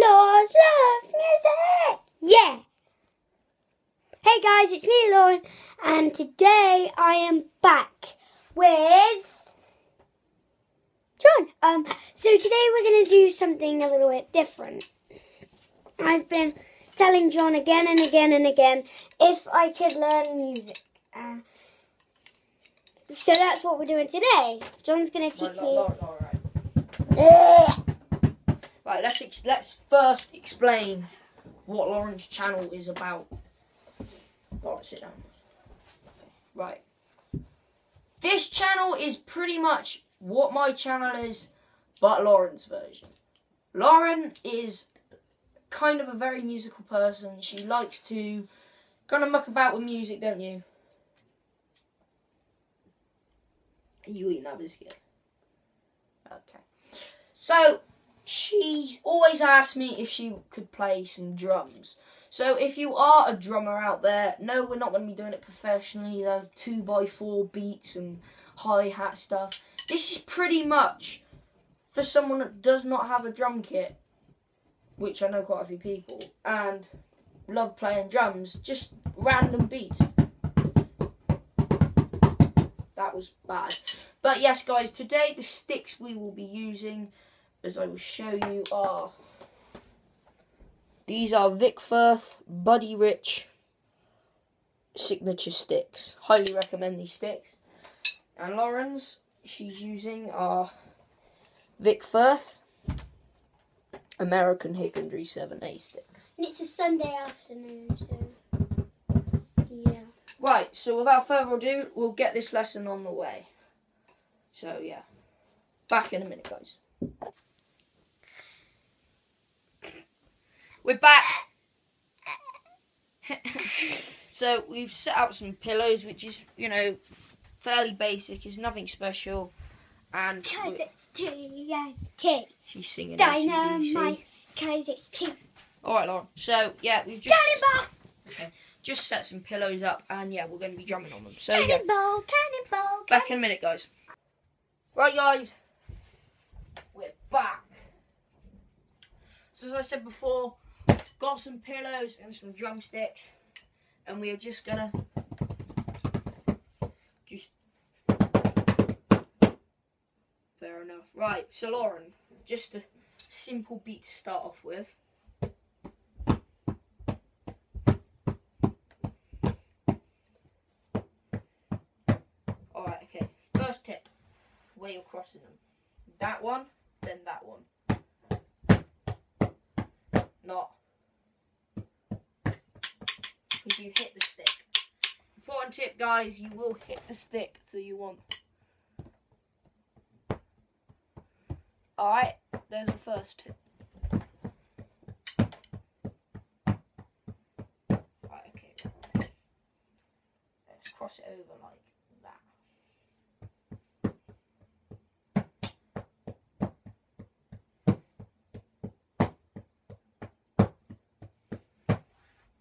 Loz Love Music! Yeah! Hey guys, it's me, Lauren, and today I am back with John. Um, so today we're going to do something a little bit different. I've been telling John again and again and again if I could learn music. Uh, so that's what we're doing today. John's going to teach No, me. no, no, no, right. Right, let's let's first explain what Lauren's channel is about. Lauren, sit down. Right. This channel is pretty much what my channel is, but Lauren's version. Lauren is kind of a very musical person. She likes to kind of muck about with music, don't you? Are you eating that biscuit? Okay. So, she's always asked me if she could play some drums. So, if you are a drummer out there, no, we're not going to be doing it professionally, though, 2 by 4 beats and hi hat stuff. This is pretty much for someone that does not have a drum kit, which I know quite a few people, and love playing drums, just random beats. That was bad. But yes, guys, today the sticks we will be using, as I will show you, are these are Vic Firth Buddy Rich signature sticks. Highly recommend these sticks. And Lauren's, she's using our Vic Firth American Hickory 7A sticks. And it's a Sunday afternoon, so yeah. Right, so without further ado, we'll get this lesson on the way. So yeah, back in a minute, guys. We're back. so we've set up some pillows, which is you know fairly basic. It's nothing special, and Cause it's TNT. she's singing. Dynamite. Cause it's T. All right, Lauren. So yeah, we've just Cannonball. just set some pillows up, and yeah, we're going to be drumming on them. So yeah. Cannonball. Cannonball. Back in a minute, guys. Right, guys. We're back. So, as I said before, got some pillows and some drumsticks, and we are just gonna just. Fair enough. Right, so Lauren, just a simple beat to start off with. Alright, okay. First tip where you're crossing them. That one, then that one. Not. Because you hit the stick. Important tip, guys, you will hit the stick, so you want. Alright, there's the first tip. Right, okay. Let's cross it over like that.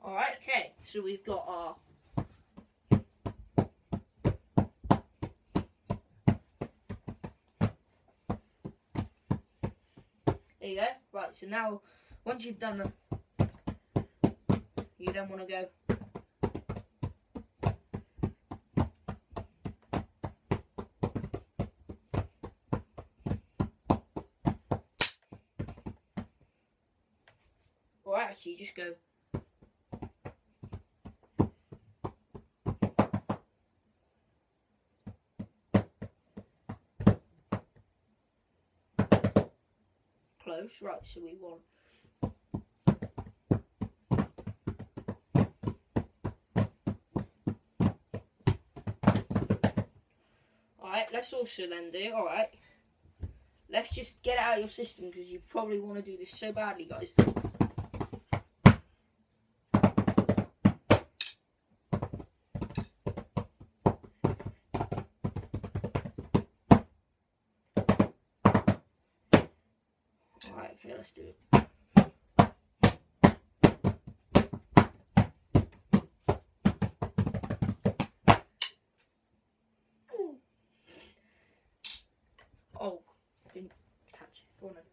Alright, okay, so we've got our There you go. Right, so now once you've done them you don't want to go. Or actually just go close. Right, so we want. Alright, let's also then do, alright. Let's just get it out of your system because you probably want to do this so badly, guys. Okay, let's do it. Oh, didn't catch touch one of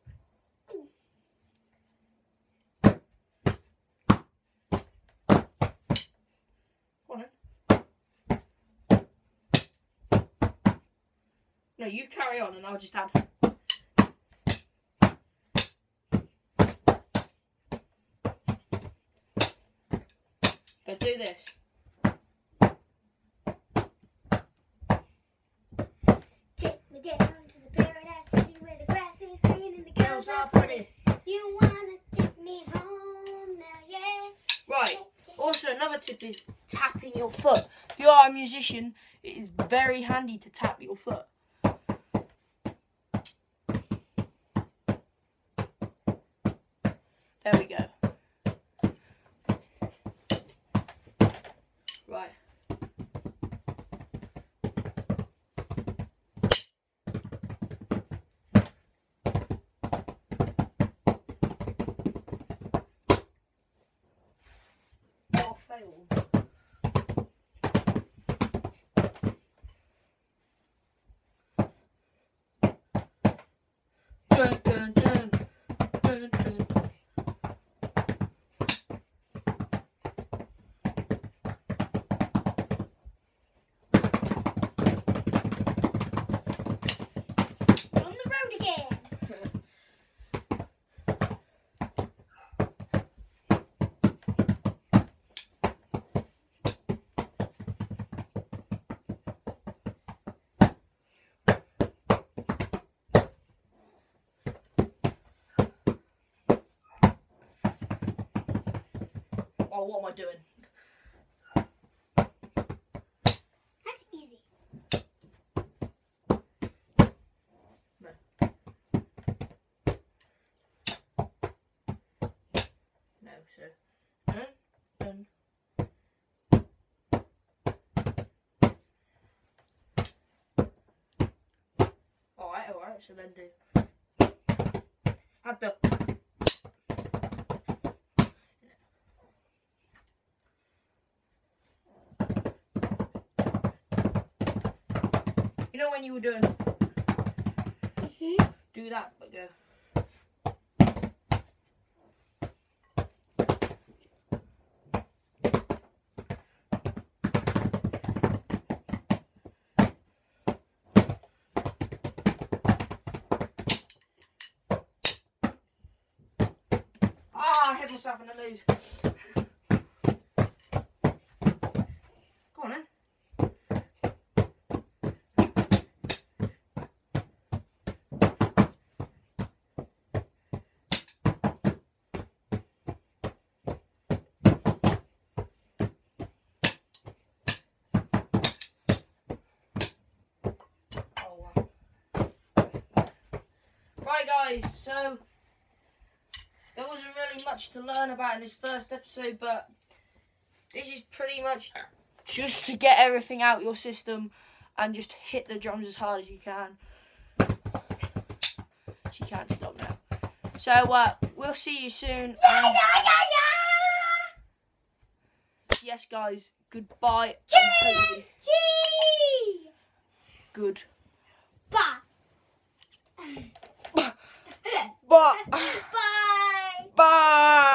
No, you carry on and I'll just add. Go do this. Take me down to the paradise city where the grass is green and the girls are pretty. You wanna take me home now, yeah? Right. Also, another tip is tapping your foot. If you are a musician, it is very handy to tap your foot. There we go. Right. Oh, failed. Dun, dun, dun. Dun, dun. On the road again. Oh, what am I doing? That's easy. No, so. Dun, dun. Alright, alright, so then do. Add the. When you were doing, Mm-hmm. do that, but go. Ah, I hit myself in the nose. Go on then. Oh wow. Right guys, so there wasn't really much to learn about in this first episode, but this is pretty much just to get everything out your system and just hit the drums as hard as you can. She can't stop now. So uh, we'll see you soon. Yeah, yeah, yeah, yeah. yes, guys, goodbye. G, hopefully G. good. Bye. Bye. Bye.